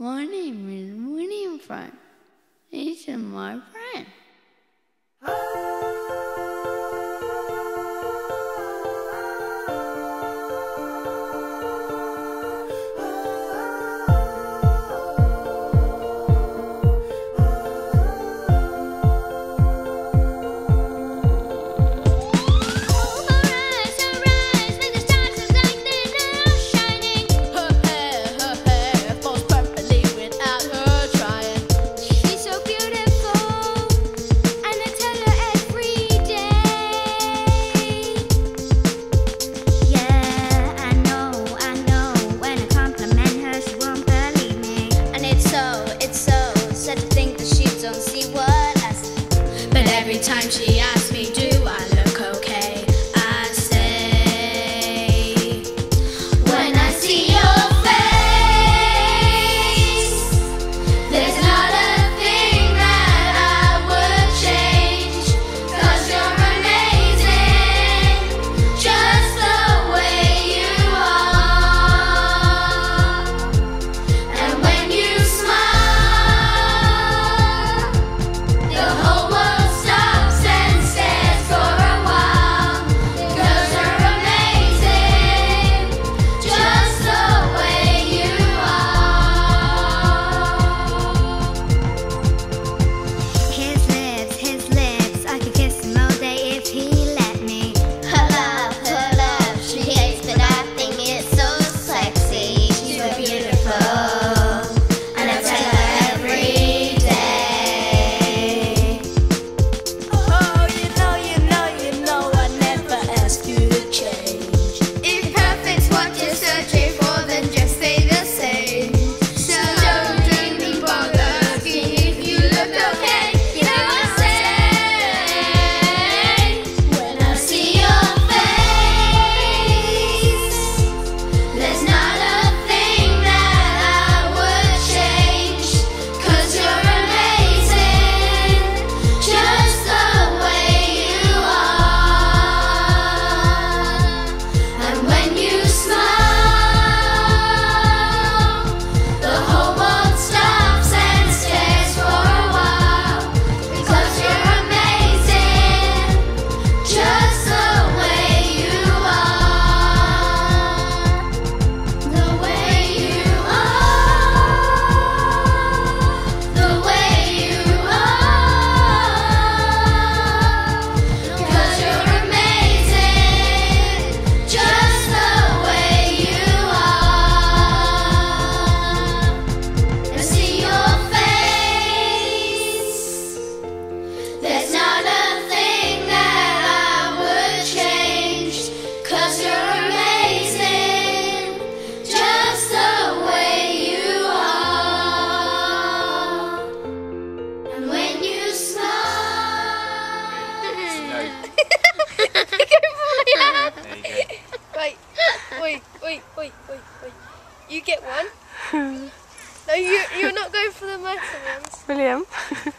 My name is William Frank. He's my friend. don't see what I see. But every time she Wait, wait, wait, wait, wait. You get one. no, you, you're not going for the nicer ones. William.